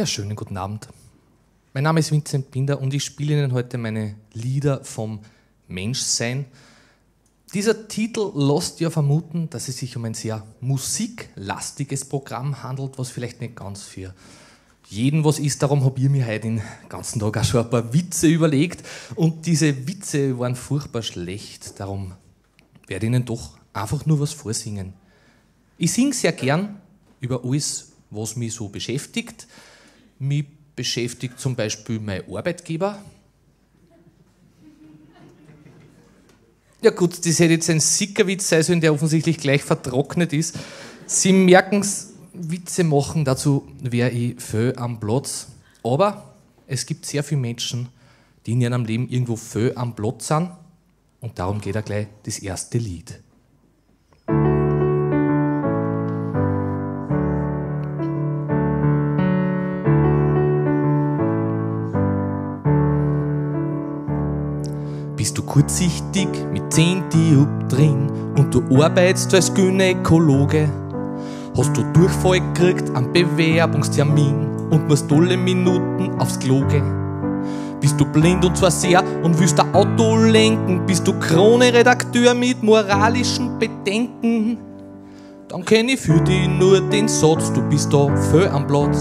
Ja, schönen guten Abend. Mein Name ist Vincent Binder und ich spiele Ihnen heute meine Lieder vom Menschsein. Dieser Titel lässt ja vermuten, dass es sich um ein sehr musiklastiges Programm handelt, was vielleicht nicht ganz für jeden was ist. Darum habe ich mir heute den ganzen Tag auch schon ein paar Witze überlegt und diese Witze waren furchtbar schlecht. Darum werde ich Ihnen doch einfach nur was vorsingen. Ich singe sehr gern über alles, was mich so beschäftigt. Mich beschäftigt zum Beispiel mein Arbeitgeber. Ja gut, das hätte jetzt ein Sickerwitz sein sollen, der offensichtlich gleich vertrocknet ist. Sie merken es, Witze machen, dazu wäre ich viel am Platz. Aber es gibt sehr viele Menschen, die in ihrem Leben irgendwo viel am Platz sind. Und darum geht er gleich das erste Lied. Bist du kurzsichtig mit 10 Dioptrien und du arbeitest als Gynäkologe? Hast du Durchfall gekriegt am Bewerbungstermin und musst alle Minuten aufs Klo gehen? Bist du blind und zwar sehr und willst ein Auto lenken? Bist du Krone-Redakteur mit moralischen Bedenken? Dann kenn ich für dich nur den Satz, du bist da voll am Platz.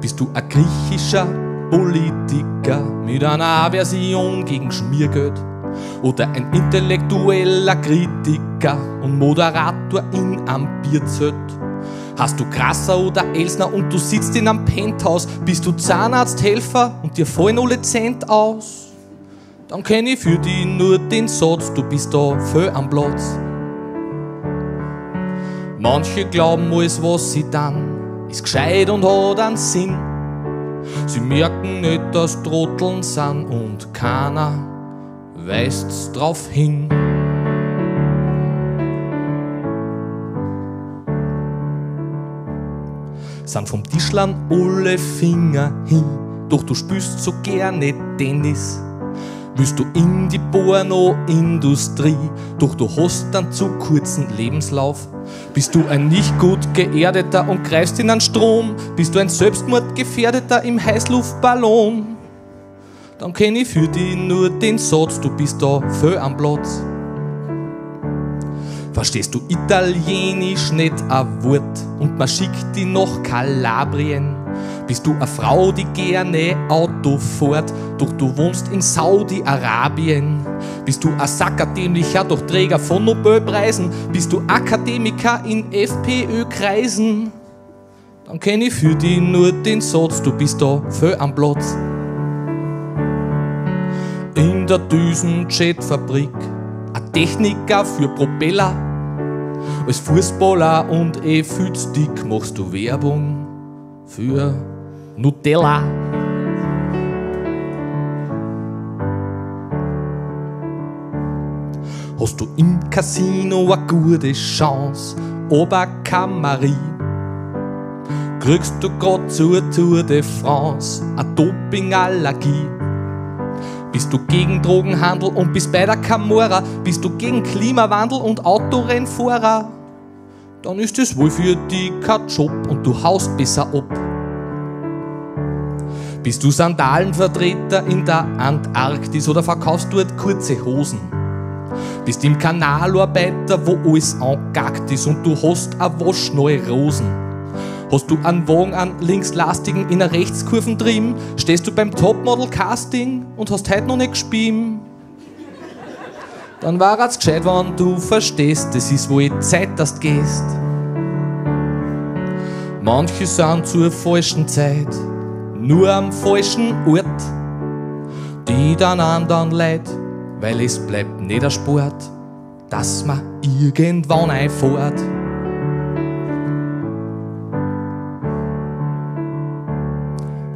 Bist du ein griechischer Politiker mit einer Aversion gegen Schmiergeld oder ein intellektueller Kritiker und Moderator in einem Bierzelt. Hast du Grasser oder Elsner und du sitzt in einem Penthouse, bist du Zahnarzthelfer und dir fallen alle Cent aus? Dann kenn ich für dich nur den Satz, du bist da voll am Platz. Manche glauben alles, was sie dann, ist gescheit und hat einen Sinn. Sie merken nicht, dass Trotteln sind und keiner weist's drauf hin. Sind vom Tischlern alle Finger hin, doch du spürst so gerne Tennis. Willst du in die Porno-Industrie, doch du hast einen zu kurzen Lebenslauf. Bist du ein nicht gut geerdeter und greifst in einen Strom, bist du ein Selbstmordgefährdeter im Heißluftballon. Dann kenn ich für dich nur den Satz, du bist da voll am Platz. Verstehst du Italienisch nicht ein Wort und man schickt dich nach Kalabrien? Bist du eine Frau, die gerne Auto fährt, doch du wohnst in Saudi-Arabien? Bist du ein Sackerdämlicher, doch Träger von Nobelpreisen? Bist du Akademiker in FPÖ-Kreisen? Dann kenn ich für dich nur den Satz, du bist da voll am Platz. In der Düsenjetfabrik, ein Techniker für Propeller. Als Fußballer und eh Stick machst du Werbung für Nutella. Hast du im Casino eine gute Chance, aber Kamari. Kriegst du grad zur Tour de France eine Dopingallergie. Bist du gegen Drogenhandel und bist bei der Camorra? Bist du gegen Klimawandel und Autorennfahrer? Dann ist es wohl für dich kein Job und du haust besser ab. Bist du Sandalenvertreter in der Antarktis oder verkaufst dort kurze Hosen? Bist im Kanalarbeiter, wo alles angackt ist und du hast a waschneue Rosen. Hast du einen Wagen an linkslastigen in einer Rechtskurven drin? Stehst du beim Topmodel-Casting und hast heute noch nicht gespielt? Dann war es gescheit, wenn du verstehst, es ist wohl Zeit, dass du gehst. Manche sind zur falschen Zeit nur am falschen Ort, die dann anderen leid, weil es bleibt nicht der Sport, dass man irgendwann einfährt.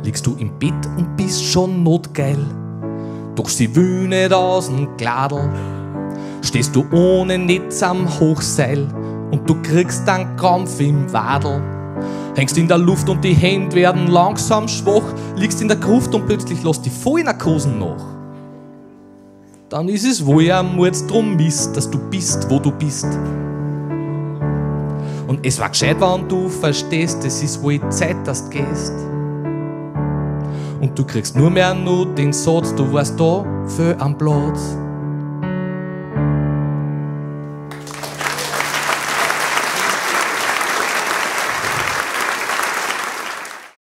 Liegst du im Bett und bist schon notgeil, doch sie nicht aus dem Gladel. Stehst du ohne Netz am Hochseil und du kriegst dann Krampf im Wadel. Hängst in der Luft und die Hände werden langsam schwach, liegst in der Gruft und plötzlich lässt die Vollnarkosen nach. Dann ist es wohl ja Mord drum Mist, dass du bist, wo du bist. Und es war gescheit, wenn du verstehst, es ist wohl Zeit, dass du gehst. Und du kriegst nur mehr nur den Satz, du warst da für am Platz.